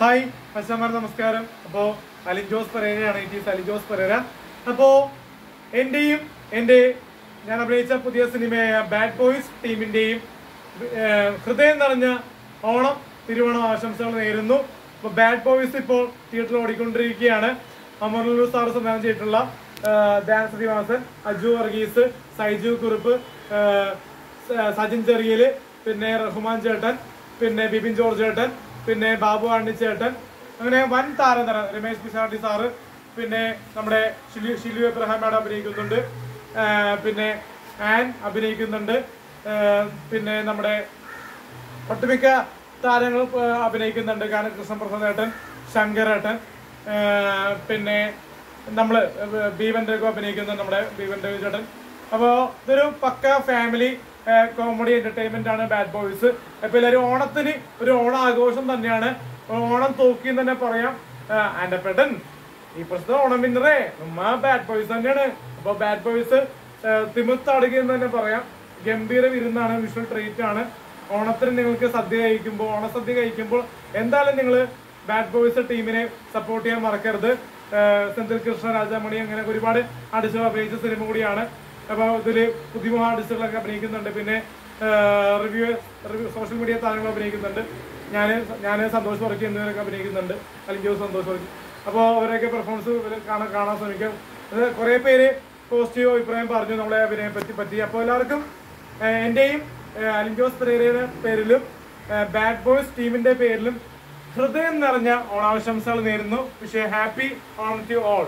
Hi അച്ഛന്മാർ നമസ്കാരം. അപ്പോ അലിൻ ജോസ് പെരേരയാണ് it is Alin Jose Pereira. അപ്പോ എന്റെയും എന്റെ ഞാൻ അഭിനയിച്ച പുതിയ സിനിമയായ ബാഡ് ബോയ്സ് ടീമിന്റെയും ഹൃദയം നിറഞ്ഞ ഓണം തിരുവോണം ആശംസകൾ നേരുന്നു. അപ്പൊ ബാഡ് ബോയ്സ് ഇപ്പോൾ തിയേറ്ററിൽ ഓടിക്കൊണ്ടിരിക്കുകയാണ്. അമർലു സാർ സംവിധാനം ചെയ്തിട്ടുള്ള ഡാൻസ് ദിവാസൻ അജു വർഗീസ് സൈജു കുറുപ്പ് സജിൻ ചെറിയൽ പിന്നെ റഹ്മാൻ ചേട്ടൻ പിന്നെ ബിപിൻ ജോർജ് ചേട്ടൻ പിന്നെ ബാബു ആണ്ടി ചേട്ടൻ അങ്ങനെ വൻ താരതര രമേശ് പിഷാർഡി സാറ് പിന്നെ നമ്മുടെ ഷിലു ഷിലു എബ്രഹാം മാഡം അഭിനയിക്കുന്നുണ്ട്. പിന്നെ ആൻ അഭിനയിക്കുന്നുണ്ട്. പിന്നെ നമ്മുടെ ഒട്ടുമിക്ക താരങ്ങൾ അഭിനയിക്കുന്നുണ്ട്. കാരണം കൃഷ്ണപ്രസാദ് ഏട്ടൻ ശങ്കരേട്ടൻ പിന്നെ നമ്മൾ ബീവൻ രഘു അഭിനയിക്കുന്നുണ്ട് നമ്മുടെ ബീവൻ രഘു ചേട്ടൻ അപ്പോൾ ഇതൊരു പക്ക ഫാമിലി കോമഡി എന്റർടൈൻമെന്റ് ആണ് ബാഡ് ബോയ്സ് അപ്പൊ എല്ലാവരും ഓണത്തിന് ഒരു ഓണ ആഘോഷം തന്നെയാണ് ഓണം തോക്കി തന്നെ പറയാം. ആൻഡപ്പേട്ടൻ ഈ പ്രശ്നം ഓണം വിന്നറേ നമ്മ ബാഡ് ബോയ്സ് തന്നെയാണ്. അപ്പൊ ബാഡ് ബോയ്സ് തിമിർത്താടുക എന്ന് തന്നെ പറയാം. ഗംഭീര വിരുന്നാണ് വിഷ്വൽ ട്രീറ്റ് ആണ്. ഓണത്തിന് നിങ്ങൾക്ക് സദ്യ കഴിക്കുമ്പോൾ ഓണസദ്യ കഴിക്കുമ്പോൾ എന്തായാലും നിങ്ങൾ ബാഡ് ബോയ്സ് ടീമിനെ സപ്പോർട്ട് ചെയ്യാൻ മറക്കരുത്. സെന്തിൽ കൃഷ്ണ രാജാമണി അങ്ങനെ ഒരുപാട് അടിച്ചു അഭിനയിച്ച സിനിമ കൂടിയാണ്. അപ്പോൾ ഇതിൽ പുതിയ ആർട്ടിസ്റ്റുകളൊക്കെ അഭിനയിക്കുന്നുണ്ട്. പിന്നെ റിവ്യൂ റിവ്യൂ സോഷ്യൽ മീഡിയ താരങ്ങൾ അഭിനയിക്കുന്നുണ്ട്. ഞാൻ ഞാൻ സന്തോഷ് വർക്കി എന്നിവരൊക്കെ അഭിനയിക്കുന്നുണ്ട്. അല്ലെങ്കിൽ സന്തോഷ് വർക്കി. അപ്പോൾ അവരൊക്കെ പെർഫോമൻസ് കാണാൻ കാണാൻ ശ്രമിക്കും. അത് കുറേ പേര് പോസിറ്റീവ് അഭിപ്രായം പറഞ്ഞു നമ്മളെ അഭിനയം പറ്റി പറ്റി. അപ്പോൾ എല്ലാവർക്കും എന്റെയും അലിഞ്ചോസ് പെരേരയുടെ പേരിലും ബാഡ് ബോയ്സ് ടീമിന്റെ പേരിലും ഹൃദയം നിറഞ്ഞ ഓണാശംസകൾ നേരുന്നു. പക്ഷേ ഹാപ്പി ഓൺ ടു ഓൾ.